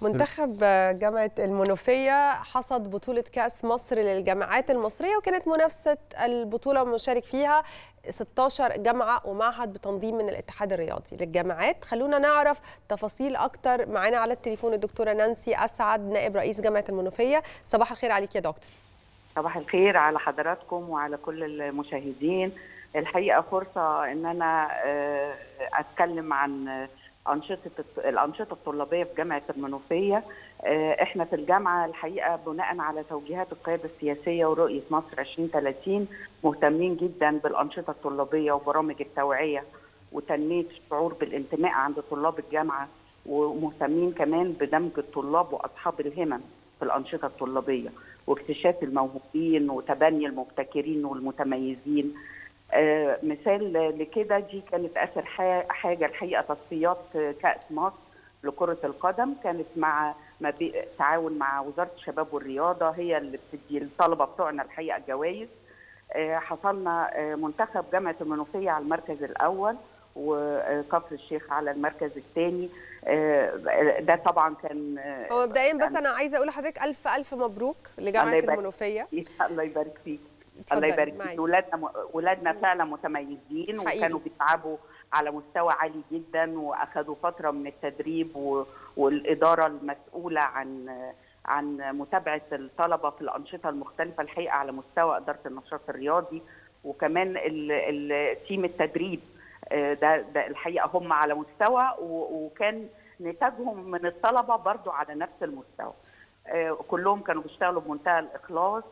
منتخب جامعة المنوفية حصد بطولة كأس مصر للجامعات المصرية وكانت منافسة البطولة مشارك فيها 16 جامعة ومعهد بتنظيم من الاتحاد الرياضي للجامعات. خلونا نعرف تفاصيل أكتر. معانا على التليفون الدكتورة نانسي أسعد نائب رئيس جامعة المنوفية. صباح الخير عليك يا دكتور. صباح الخير على حضراتكم وعلى كل المشاهدين. الحقيقة فرصة أن أنا أتكلم عن أنشطة الأنشطة الطلابية في جامعة المنوفية إحنا في الجامعة الحقيقة بناء على توجيهات القيادة السياسية ورؤية مصر 2030 مهتمين جدا بالأنشطة الطلابية وبرامج التوعية وتنمية الشعور بالانتماء عند طلاب الجامعة ومهتمين كمان بدمج الطلاب وأصحاب الهمم في الأنشطة الطلابية واكتشاف الموهوبين وتبني المبتكرين والمتميزين. آه مثال لكده دي كانت آخر حاجة الحقيقة تصفيات كأس مصر لكرة القدم. كانت مع ما تعاون مع وزارة الشباب والرياضة هي اللي بتدي الطلبة بتوعنا الحقيقة جوائز. آه حصلنا آه منتخب جامعة المنوفية على المركز الأول وكفر الشيخ على المركز الثاني. ده طبعا كان هو مبدئيا بس أنا عايزة أقول لحضرتك ألف ألف مبروك لجامعة المنوفية. الله يبارك فيك. الله يبارك فيك. ولادنا ولادنا فعلا متميزين حقيقي. وكانوا بيتعبوا على مستوى عالي جدا واخذوا فترة من التدريب و... والإدارة المسؤولة عن عن متابعة الطلبة في الأنشطة المختلفة الحقيقة على مستوى إدارة النشاط الرياضي. وكمان التيم التدريب ده ده الحقيقة هم على مستوى وكان نتاجهم من الطلبة برضو على نفس المستوى. كلهم كانوا بيشتغلوا بمنتهى الإخلاص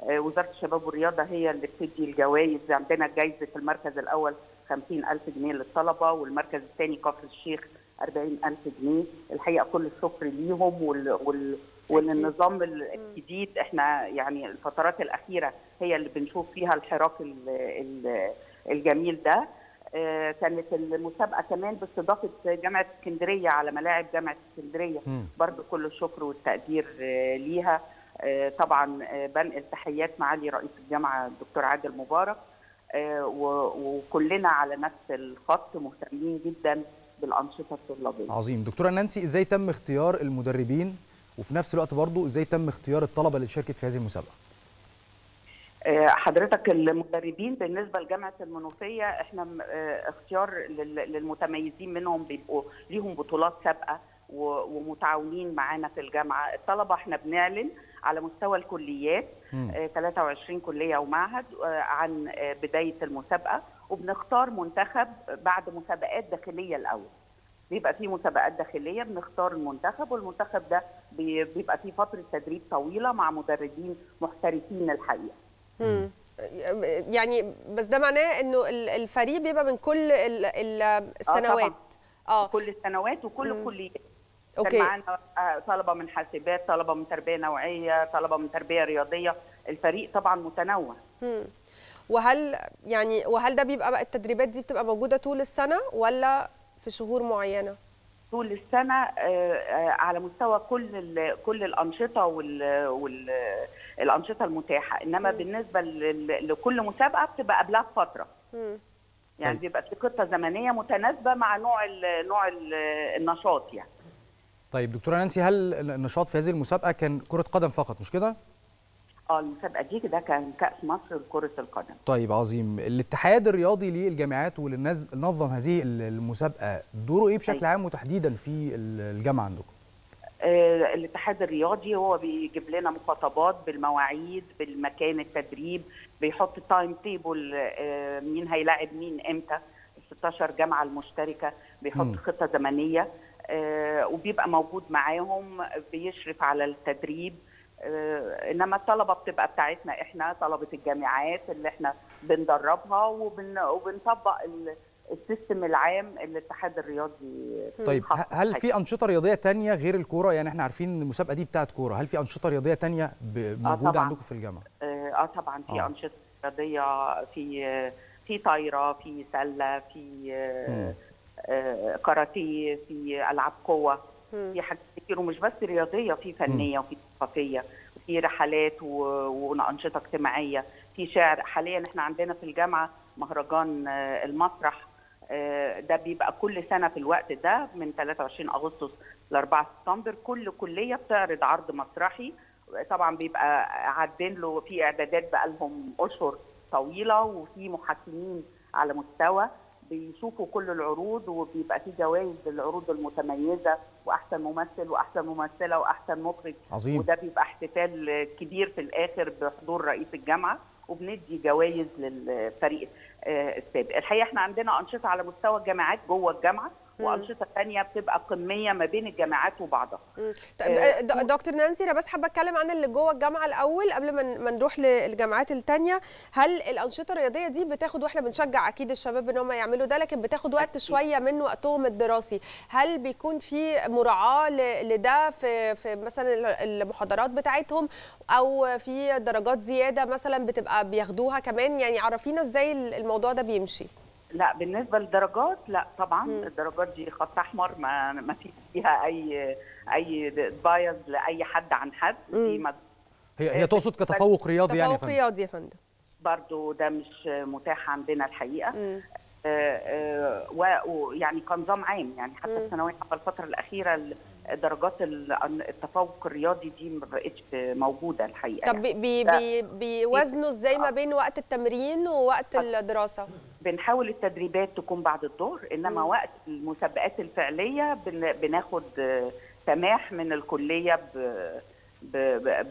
وزارة الشباب والرياضة هي اللي بتدي الجوائز. عندنا جائزه المركز الأول 50000 جنيه للطلبة والمركز الثاني كفر الشيخ 40000 جنيه. الحقيقة كل الشكر ليهم وال, وال والنظام الجديد. إحنا يعني الفترات الأخيرة هي اللي بنشوف فيها الحراك الجميل ده. كانت المسابقة كمان باستضافة جامعة اسكندرية على ملاعب جامعة اسكندرية. برضو كل الشكر والتقدير ليها. طبعا بنقل تحيات معالي رئيس الجامعة الدكتور عادل مبارك وكلنا على نفس الخط مهتمين جدا بالأنشطة الطلابية. عظيم، دكتورة نانسي إزاي تم اختيار المدربين وفي نفس الوقت برضو إزاي تم اختيار الطلبة اللي شاركت في هذه المسابقة؟ حضرتك المدربين بالنسبة لجامعة المنوفية إحنا اختيار للمتميزين منهم بيبقوا ليهم بطولات سابقة ومتعاونين معانا في الجامعة. الطلبة إحنا بنعلن على مستوى الكليات م. 23 كلية ومعهد عن بداية المسابقة. وبنختار منتخب بعد مسابقات داخلية الأول. بيبقى في مسابقات داخلية بنختار المنتخب والمنتخب ده بيبقى في فترة تدريب طويلة مع مدربين محترفين الحقيقة. مم. يعني بس ده معناه إنه الفريق بيبقى من كل السنوات. آه, آه. كل السنوات وكل الكليات كان معانا طلبة من حاسبات طلبة من تربية نوعية طلبة من تربية رياضية الفريق طبعا متنوع مم. وهل يعني وهل ده بيبقى بقى التدريبات دي بتبقى موجودة طول السنة ولا في شهور معينة طول السنة على مستوى كل كل الأنشطة وال والانشطه المتاحة إنما م. بالنسبة لكل مسابقة بتبقى قبلها بفترة. يعني طيب. بيبقى في خطة زمنية متناسبة مع نوع ال نوع ال النشاط يعني طيب دكتورة نانسي هل النشاط في هذه المسابقة كان كرة قدم فقط مش كده؟ آه المسابقة دي كده كان كأس مصر لكرة القدم. طيب عظيم. الاتحاد الرياضي للجامعات واللي نظم هذه المسابقة دوره إيه بشكل عام وتحديدا في الجامعة عندكم؟ آه الاتحاد الرياضي هو بيجيب لنا مخاطبات بالمواعيد بالمكان التدريب بيحط time table آه مين هيلاعب مين إمتى 16 جامعة المشتركة بيحط. خطة زمنية. وبيبقى موجود معاهم بيشرف على التدريب. آه إنما الطلبة بتبقى بتاعتنا إحنا طلبة الجامعات اللي إحنا بندربها وبن وبنطبق ال system العام الاتحاد الرياضي طيب هل في أنشطة رياضية تانية غير الكورة؟ يعني إحنا عارفين المسابقة دي بتاعت كورة. هل في أنشطة رياضية تانية موجودة آه عندكم في الجامعة؟ آه طبعا. في آه. أنشطة رياضية في في طايرة في سلة في آه كاراتيه في ألعاب قوة في حاجات كتير ومش بس رياضية في فنية وفي ثقافية وفي رحلات وأنشطة اجتماعية في شعر. حاليا إحنا عندنا في الجامعة مهرجان المسرح ده بيبقى كل سنة في الوقت ده من 23 أغسطس ل 4 سبتمبر كل كلية بتعرض عرض مسرحي. طبعا بيبقى عدين له في إعدادات بقى لهم أشهر طويلة وفي محكمين على مستوى. بيشوفوا كل العروض وبيبقى في جوائز للعروض المتميزة وأحسن ممثل وأحسن ممثلة وأحسن مخرج. عظيم. وده بيبقى احتفال كبير في الآخر بحضور رئيس الجامعة وبندي جوائز للفريق السابق. الحقيقة إحنا عندنا أنشطة على مستوى الجامعات جوه الجامعة. وأنشطة ثانية بتبقى قمية ما بين الجامعات وبعضها. طيب دكتور نانسي أنا بس حابة أتكلم عن اللي جوه الجامعة الأول قبل ما نروح للجامعات الثانية هل الأنشطة الرياضية دي بتاخد وإحنا بنشجع أكيد الشباب إن هم يعملوا ده لكن بتاخد وقت شوية من وقتهم الدراسي. هل بيكون في مراعاة لده في في مثلا المحاضرات بتاعتهم؟ أو في درجات زيادة مثلا بتبقى بياخدوها كمان؟ يعني عرفينا إزاي الموضوع ده بيمشي. لا بالنسبة للدرجات لا طبعا م. الدرجات دي خط أحمر ما ما في فيها أي أي بايز لأي حد عن حد دي مد... هي هي تقصد كتفوق رياضي يعني تفوق رياضي يا فندم. برضو ده مش متاح عندنا الحقيقة. م. ويعني كنظام عام يعني حتى الثانوية العامه الفترة الأخيرة درجات التفوق الرياضي دي ما بقتش موجودة الحقيقة طب بي بي بيوازنوا إزاي ما بين وقت التمرين ووقت الدراسة؟ بنحاول التدريبات تكون بعد الظهر إنما م. وقت المسابقات الفعلية بناخد سماح من الكلية ب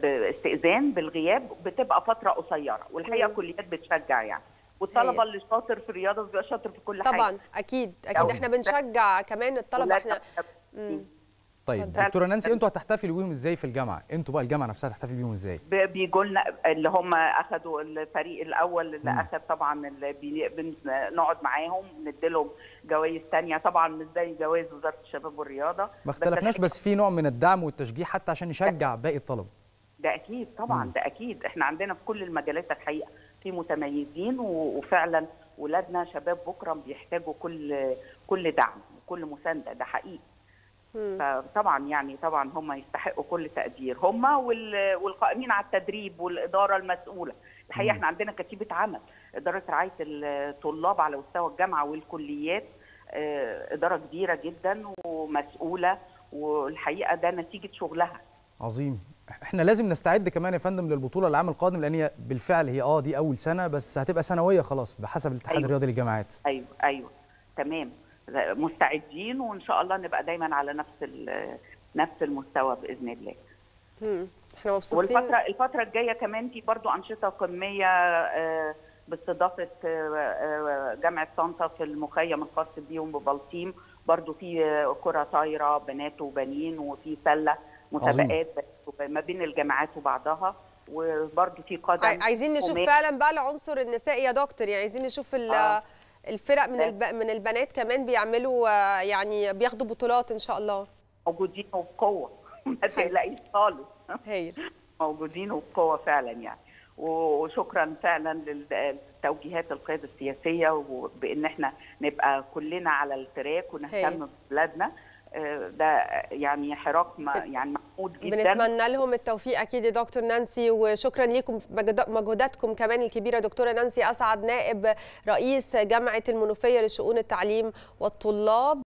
باستئذان بالغياب بتبقى فترة قصيرة والحقيقة كليات بتشجع يعني. والطلبة اللي شاطر في الرياضة بيبقى شاطر في كل طبعا حاجة. طبعا أكيد أكيد. إحنا بنشجع كمان الطلبة إحنا طيب دكتورة نانسي أنتوا هتحتفلوا بيهم إزاي في الجامعة؟ أنتوا بقى الجامعة نفسها هتحتفل بيهم إزاي؟ بيجوا لنا اللي هم اخذوا الفريق الأول اللي. اخذ طبعا اللي بنقعد معاهم ندي لهم جوائز ثانية طبعا مش زي جوائز وزارة الشباب والرياضة ما اختلفناش بس في نوع من الدعم والتشجيع حتى عشان نشجع باقي الطلبة. ده أكيد طبعا م. ده أكيد. إحنا عندنا في كل المجالات الحقيقة في متميزين وفعلا ولادنا شباب بكرة بيحتاجوا كل كل دعم وكل مساندة. ده حقيقي. فطبعا يعني طبعا هم يستحقوا كل تقدير. هم والقائمين على التدريب والإدارة المسؤولة. الحقيقة إحنا عندنا كتيبة عمل. إدارة رعاية الطلاب على مستوى الجامعة والكليات إدارة كبيرة جدا ومسؤولة والحقيقة ده نتيجة شغلها. عظيم. إحنا لازم نستعد كمان يا فندم للبطولة العام القادم لأن هي بالفعل هي آه دي أول سنة بس هتبقى سنويه خلاص بحسب الاتحاد أيوة. الرياضي للجامعات. أيوه أيوه. تمام. مستعدين وإن شاء الله نبقى دايما على نفس نفس المستوى بإذن الله. امم إحنا مبسوطين. والفترة الفترة الجاية كمان في برضو أنشطة قمية باستضافة جامعة طنطا في المخيم الخاص بيهم ببلطيم. برضو في كرة طايرة بنات وبنين وفي سلة مسابقات ما بين الجامعات وبعضها. وبرضو في قدم عايزين نشوف فعلا بقى العنصر النسائي يا دكتور. يعني عايزين نشوف آه. الفرق من الب... من البنات كمان بيعملوا يعني بياخدوا بطولات إن شاء الله. موجودين وبقوه ما تقلقيش خالص. هايل. موجودين وبقوه فعلا يعني. وشكرا فعلا للتوجيهات القيادة السياسية وبإن إحنا نبقى كلنا على التراك ونهتم ببلادنا. ده يعني حراك يعني محمود جدا. بنتمنى لهم التوفيق. أكيد يا دكتور نانسي وشكرا لكم مجهوداتكم كمان الكبيرة. دكتورة نانسي أسعد نائب رئيس جامعة المنوفية لشؤون التعليم والطلاب.